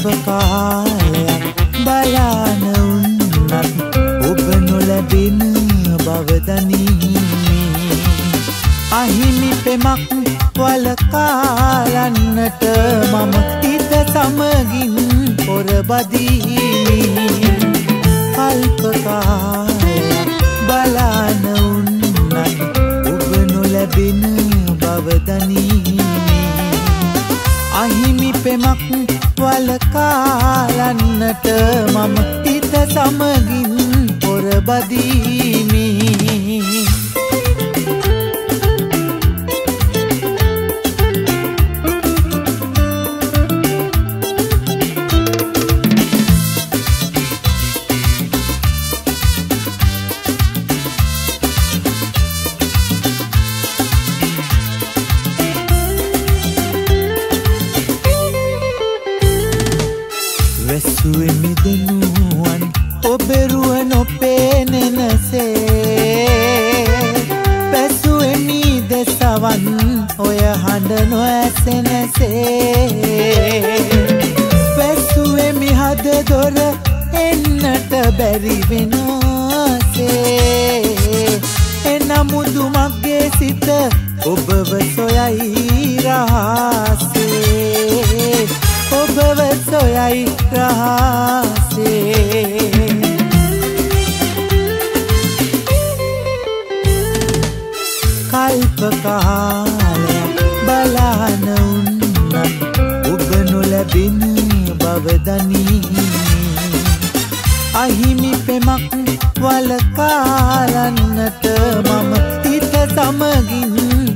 කල්පකාලයක් බලාන උන්නත් ඔබ නොලැබෙන බවදනීමේ අහිමි පෙමක් වලකාලන්නට මම හිත සමගින් පොරබදීමි කල්පකාලයක් බලාන උන්නත් ඔබ නොලැබෙන බවදනීමේ අහිමි පෙමක් වලකාලන්නට මම හිත සමගින් පොරබදීමි වැස්සුවෙමි දෙනුවන් ඔබෙරුව නොපේනෙනසේ පැසුවෙමි දෙසවන් ඔය හඬ නොඇසෙනසේ වැස්සුවෙමි හද දොර එන්නට බැරිවෙනසේ එනමුදු මක්ගේ සිත ඔබව සොයයි රහසේ. ඔබව සොයයි රහසේ. කල්පකාලයක් බලාන උන්නත් ඔබ නොලැබෙන බවදනී අහිමි පෙමක් වලකාලන්නට මම හිත සමගින්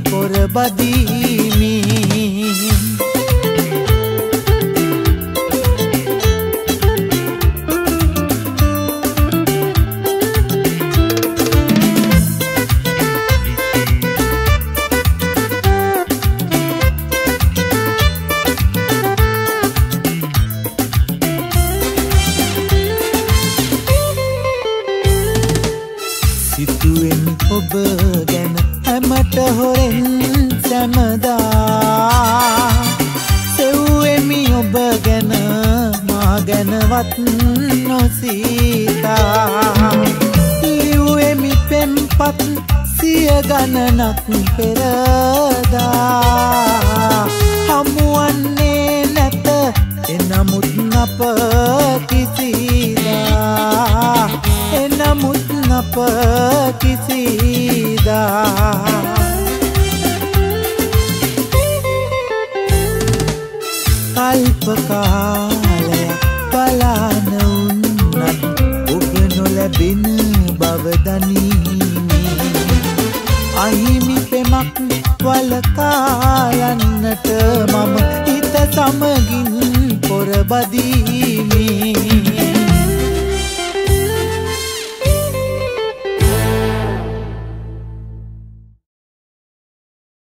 පොරබදීමි සිතුවෙන් ඔබ ගැන හැමට හොරෙන් සැමදා. සෙව්වෙමි ඔබ ගැන මා ගැනවත් නොසීතා. ලිව්වෙමි පෙම්පත් සිය ගණනක් පෙරදා. හමුවන්නේ නැත එනමුත් අප කිසිදා අප කිසිදා. කල්පකාලයක් බලාන උන්නත් ඔබ නොලැබෙන බවදනීමි අහිමි පෙමක් වලකාලන්නට මම හිත සමගින් පොරබදී